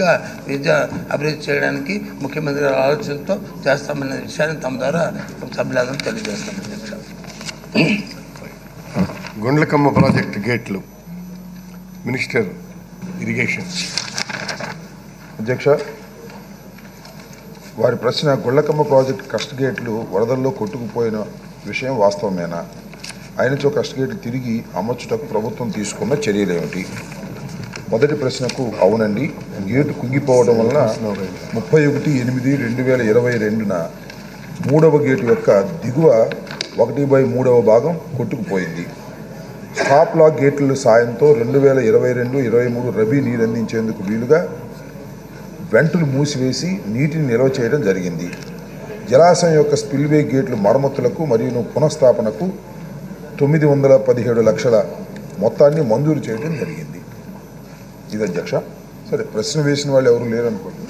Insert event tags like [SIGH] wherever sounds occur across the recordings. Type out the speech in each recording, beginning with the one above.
ఇంకా విద్య అభివృద్ధి చేయడానికి ముఖ్యమంత్రి గారి ఆలోచనతో చేస్తామనే విషయాన్ని తమ ద్వారా సభ్యులందరూ తెలియజేస్తాం అధ్యక్ష. గుండ్లకమ్మ ప్రాజెక్ట్ గేట్లు మినిస్టర్ ఇరిగేషన్. అధ్యక్ష వారి ప్రశ్న గుళ్ళకమ్మ ప్రాజెక్టు కస్ట్ గేట్లు వరదల్లో కొట్టుకుపోయిన విషయం వాస్తవమేనా? అయినచో కస్ట్ గేట్లు తిరిగి అమర్చుటకు ప్రభుత్వం తీసుకున్న చర్యలేమిటి? మొదటి ప్రశ్నకు అవునండి. గేటు కుంగిపోవడం వలన ముప్పై ఒకటి ఎనిమిది రెండు వేల ఇరవై రెండున మూడవ గేటు యొక్క దిగువ ఒకటి బై మూడవ భాగం కొట్టుకుపోయింది. స్టాప్ లాక్ గేట్ల సాయంతో రెండు వేల ఇరవై రెండు ఇరవై మూడు రబీ నీరు అందించేందుకు వీలుగా వెంటులు మూసివేసి నీటిని నిల్వ చేయడం జరిగింది. జలాశయం యొక్క స్పిల్వే గేట్లు మరమ్మతులకు మరియు పునఃస్థాపనకు తొమ్మిది వందల పదిహేడు లక్షల మొత్తాన్ని మంజూరు చేయడం జరిగింది. ఇది అధ్యక్ష. సరే ప్రశ్న వేసిన వాళ్ళు ఎవరు లేరనుకోండి?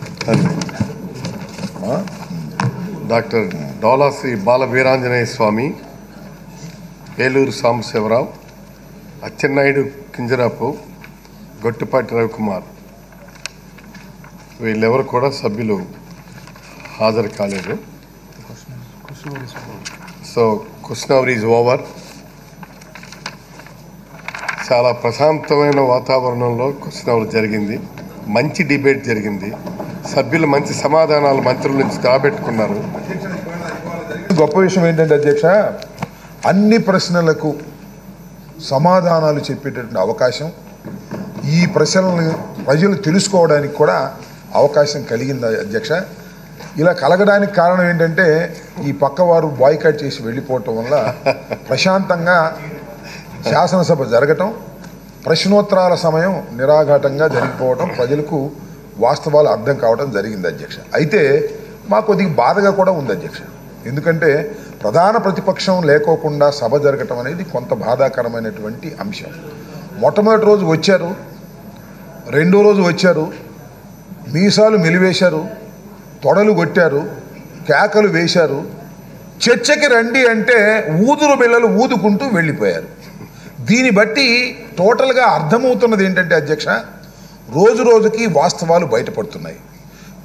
డాక్టర్ డోలాశ్రీ బాల వీరాంజనేయ స్వామి ఏలూరు సాంబశివరావు అచ్చెన్నాయుడు కింజరాపు గొట్టిపాటి రవికుమార్. వీళ్ళెవరు కూడా సభ్యులు హాజరు కాలేదు. So question hour is over చాలా ప్రశాంతమైన వాతావరణంలో క్వశ్చన్ అవర్ జరిగింది. మంచి డిబేట్ జరిగింది. సభ్యులు మంచి సమాధానాలు మంత్రుల నుంచి దాబెట్టుకున్నారు. గొప్ప విషయం ఏంటంటే అధ్యక్ష అన్ని ప్రశ్నలకు సమాధానాలు చెప్పేటటువంటి అవకాశం ఈ ప్రశ్నలను ప్రజలు తెలుసుకోవడానికి కూడా అవకాశం కలిగింది అధ్యక్ష. ఇలా కలగడానికి కారణం ఏంటంటే ఈ పక్కవారు బాయ్కాట్ చేసి వెళ్ళిపోవటం వల్ల ప్రశాంతంగా శాసనసభ జరగటం ప్రశ్నోత్తరాల సమయం నిరాఘాటంగా జరిగిపోవటం ప్రజలకు వాస్తవాలు అర్థం కావడం జరిగింది అధ్యక్ష. అయితే మాకు కొద్దిగా బాధగా కూడా ఉంది అధ్యక్ష. ఎందుకంటే ప్రధాన ప్రతిపక్షం లేకోకుండా సభ జరగటం అనేది కొంత బాధాకరమైనటువంటి అంశం. మొట్టమొదటి రోజు వచ్చారు రెండో రోజు వచ్చారు మీసాలు మెలివేశారు తొడలు కొట్టారు కేకలు వేశారు చర్చకి రండి అంటే ఊదురు బిళ్ళలు ఊదుకుంటూ వెళ్ళిపోయారు. దీన్ని బట్టి టోటల్గా అర్థమవుతున్నది ఏంటంటే అధ్యక్ష రోజు రోజుకి వాస్తవాలు బయటపడుతున్నాయి.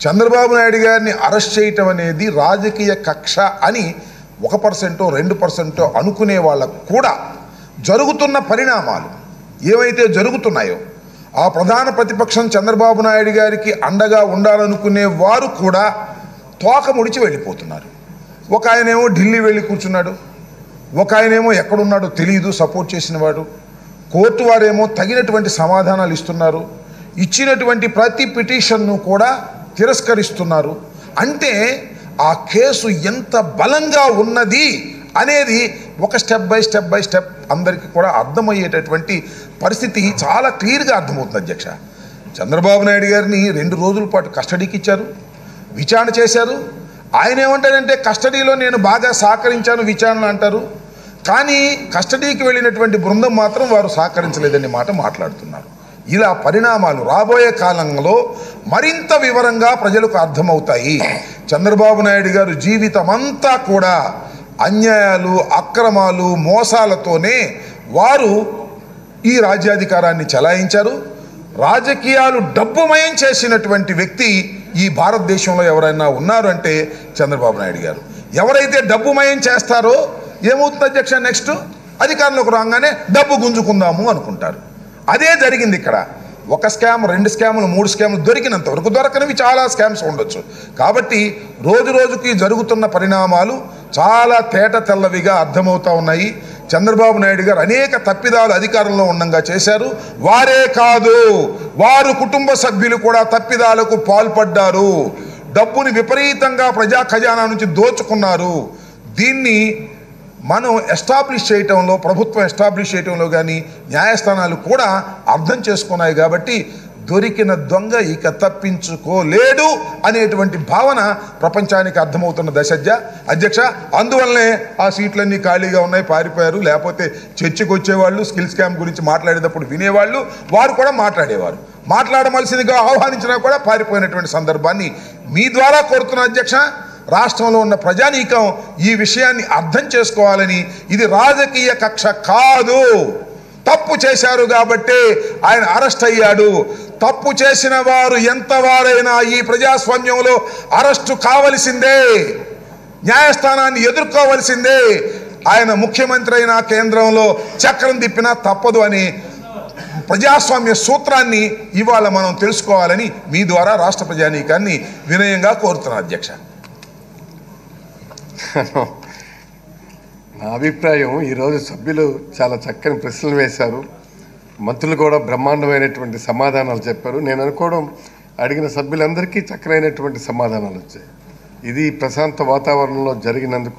చంద్రబాబు నాయుడు గారిని అరెస్ట్ చేయటం అనేది రాజకీయ కక్ష అని ఒక పర్సెంటో రెండు పర్సెంటో అనుకునే వాళ్ళకు కూడా జరుగుతున్న పరిణామాలు ఏవైతే జరుగుతున్నాయో ఆ ప్రధాన ప్రతిపక్షం చంద్రబాబు నాయుడు గారికి అండగా ఉండాలనుకునే వారు కూడా తోక ముడిచి వెళ్ళిపోతున్నారు. ఒక ఆయనేమో ఢిల్లీ వెళ్ళి కూర్చున్నాడు ఒక ఆయనేమో ఎక్కడున్నాడో తెలియదు సపోర్ట్ చేసిన వాడు కోర్టు వారేమో తగినటువంటి సమాధానాలు ఇస్తున్నారు. ఇచ్చినటువంటి ప్రతి పిటిషన్ను కూడా తిరస్కరిస్తున్నారు. అంటే ఆ కేసు ఎంత బలంగా ఉన్నది అనేది ఒక step by step by step అందరికీ కూడా అర్థమయ్యేటటువంటి పరిస్థితి చాలా క్లియర్గా అర్థమవుతుంది అధ్యక్ష. చంద్రబాబు నాయుడు గారిని రెండు రోజుల పాటు కస్టడీకి ఇచ్చారు విచారణ చేశారు. ఆయన ఏమంటారంటే కస్టడీలో నేను బాగా సహకరించాను విచారణ అంటారు. కానీ కస్టడీకి వెళ్ళినటువంటి బృందం మాత్రం వారు సహకరించలేదనే మాట మాట్లాడుతున్నారు. ఇలా పరిణామాలు రాబోయే కాలంలో మరింత వివరంగా ప్రజలకు అర్థమవుతాయి. చంద్రబాబు నాయుడు గారు జీవితం అంతా కూడా అన్యాయాలు అక్రమాలు మోసాలతోనే వారు ఈ రాజ్యాధికారాన్ని చలాయించారు. రాజకీయాలు డబ్బుమయం చేసినటువంటి వ్యక్తి ఈ భారతదేశంలో ఎవరైనా ఉన్నారు అంటే చంద్రబాబు నాయుడు గారు. ఎవరైతే డబ్బుమయం చేస్తారో ఏమవుతుంది అధ్యక్ష? నెక్స్ట్ అధికారంలోకి రాగానే డబ్బు గుంజుకుందాము అనుకుంటారు. అదే జరిగింది ఇక్కడ. ఒక స్కామ్ రెండు స్కాములు మూడు స్కాములు దొరికినంత వరకు దొరకనివి చాలా స్కామ్స్ ఉండొచ్చు. కాబట్టి రోజు రోజుకి జరుగుతున్న పరిణామాలు చాలా తేట తెల్లవిగా అర్థమవుతూ ఉన్నాయి. చంద్రబాబు నాయుడు గారు అనేక తప్పిదాలు అధికారంలో ఉండంగా చేశారు. వారే కాదు వారు కుటుంబ సభ్యులు కూడా తప్పిదాలకు పాల్పడ్డారు. డబ్బుని విపరీతంగా ప్రజా ఖజానా నుంచి దోచుకున్నారు. దీన్ని మనం ఎస్టాబ్లిష్ చేయటంలో ప్రభుత్వం ఎస్టాబ్లిష్ చేయటంలో కానీ న్యాయస్థానాలు కూడా అర్థం చేసుకున్నాయి కాబట్టి దొరికిన దొంగ ఇక తప్పించుకోలేడు అనేటువంటి భావన ప్రపంచానికి అర్థమవుతున్న దశ అధ్యక్ష అందువల్లనే ఆ సీట్లన్నీ ఖాళీగా ఉన్నాయి పారిపోయారు. లేకపోతే చర్చకు వచ్చేవాళ్ళు స్కిల్ స్కామ్ గురించి మాట్లాడేటప్పుడు వినేవాళ్ళు వారు కూడా మాట్లాడేవారు. మాట్లాడవలసిందిగా ఆహ్వానించినా కూడా పారిపోయినటువంటి సందర్భాన్ని మీ ద్వారా కోరుతున్న అధ్యక్ష. రాష్ట్రంలో ఉన్న ప్రజానీకం ఈ విషయాన్ని అర్థం చేసుకోవాలని ఇది రాజకీయ కక్ష కాదు. తప్పు చేశారు కాబట్టి ఆయన అరెస్ట్ అయ్యాడు. తప్పు చేసిన వారు ఎంతవారైనా ఈ ప్రజాస్వామ్యంలో అరెస్టు కావలసిందే న్యాయస్థానాన్ని ఎదుర్కోవలసిందే. ఆయన ముఖ్యమంత్రి అయిన కేంద్రంలో చక్రం తిప్పినా తప్పదు అని ప్రజాస్వామ్య సూత్రాన్ని ఇవాళ మనం తెలుసుకోవాలని మీ ద్వారా రాష్ట్ర ప్రజానీకాన్ని వినయంగా కోరుతున్నాను అధ్యక్ష. [LAUGHS] నా అభిప్రాయం ఈరోజు సభ్యులు చాలా చక్కని ప్రశ్నలు వేశారు. మంత్రులు కూడా బ్రహ్మాండమైనటువంటి సమాధానాలు చెప్పారు. నేను అనుకోవడం అడిగిన సభ్యులందరికీ చక్కనైనటువంటి సమాధానాలు వచ్చాయి. ఇది ప్రశాంత వాతావరణంలో జరిగినందుకు